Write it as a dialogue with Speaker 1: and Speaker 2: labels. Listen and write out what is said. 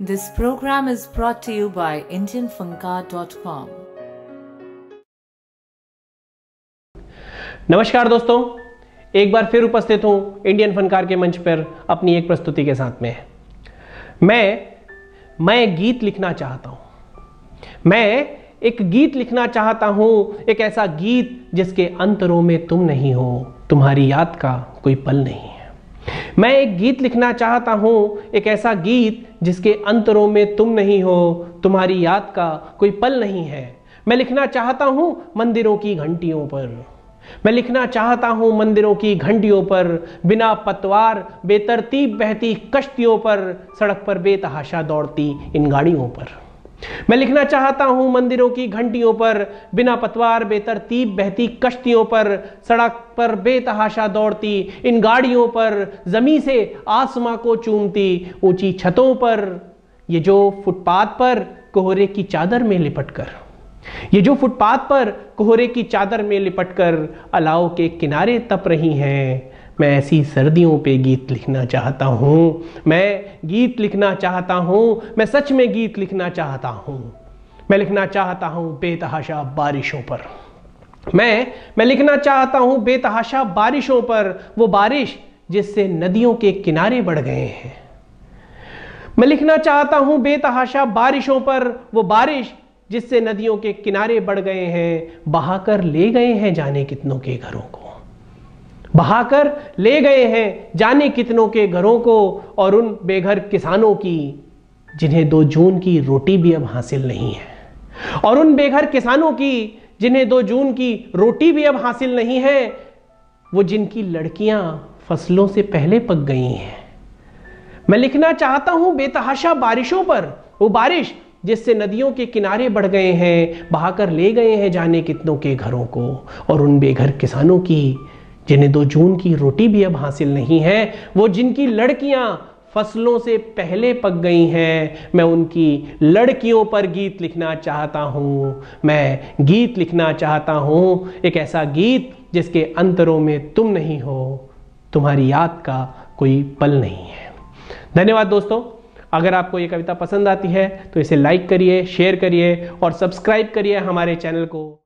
Speaker 1: This program is brought to you by IndianFunka.com.
Speaker 2: नमस्कार दोस्तों, एक बार फिर उपस्थित हूँ इंडियन फनकार के मंच पर अपनी एक प्रस्तुति के साथ में। मैं मैं गीत लिखना चाहता हूँ। मैं एक गीत लिखना चाहता हूँ, एक ऐसा गीत जिसके अंतरों में तुम नहीं हो, तुम्हारी याद का कोई पल नहीं है। मैं एक गीत लिखना चाहता हूँ, एक ऐसा गीत जिसके अंतरों में तुम नहीं हो, तुम्हारी याद का कोई पल नहीं है। मैं लिखना चाहता हूँ मंदिरों की घंटियों पर। मैं लिखना चाहता हूँ मंदिरों की घंटियों पर, बिना पतवार, बेतरतीब बहती कश्तियों पर, सड़क पर बेतहाशा दौड़ती इन गाड़ियों पर। मैं लिखना चाहता हूँ मंदिरों की घंटियों पर, बिना पतवार, बेतरतीब, बहती कश्तियों पर, सड़क पर बेतहाशा दौड़ती, इन गाड़ियों पर जमी से आसमां को चूमती, ऊँची छतों पर, ये जो फुटपाथ पर कोहरे की चादर में लिपट कर ये जो फुटपाथ पर कोहरे की चादर में लिपटकर अलाव के किनारे तप रही हैं मैं ऐसी सर्दियों पे गीत लिखना चाहता हूँ। मैं गीत लिखना चाहता हूँ। मैं सच में गीत लिखना चाहता हूँ। मैं लिखना चाहता हूँ बेतहाशा बारिशों पर। मैं मैं लिखना चाहता हूँ बेतहाशा बारिशों पर। वो बारिश जिससे नदियों के किनारे बढ़ गए हैं। मैं लिखना चाहता हूँ बेतहाशा बारिशों पर। वो बारिश जिससे नदियों के किनारे बढ़ गए हैं। बहाकर ले गए हैं जाने कितनों के घरों को। बहाकर ले गए हैं जाने कितनों के घरों को और उन बेघर किसानों की, जिन्हें दो जून की रोटी भी अब हासिल नहीं है। और उन बेघर किसानों की, जिन्हें दो जून की रोटी भी अब हासिल नहीं है, वो जिनकी लड़कियाँ फ़सलों से पहले पक गई हैं। मैं लिखना चाहता हूँ, बेतहाशा बारिशों पर, वो बारिश जिससे नदियों के किनारे बढ़ गए हैं, बहाकर ले गए हैं जाने कितनों के घरों को और उन बेघर किसानों की जिन्हें दो जून की रोटी भी अब हासिल नहीं है, वो जिनकी लड़कियाँ फ़सलों से पहले पक गई हैं, मैं उनकी लड़कियों पर गीत लिखना चाहता हूँ। मैं गीत लिखना चाहता हूँ, एक ऐसा गीत जिसके अंतरों में तुम नहीं हो, तुम्हारी याद का कोई पल नहीं है। धन्यवाद दोस्तों। अगर आपको ये कविता पसंद आती है तो इसे लाइक करिए शेयर करिए और सब्सक्राइब करिए हमारे चैनल को।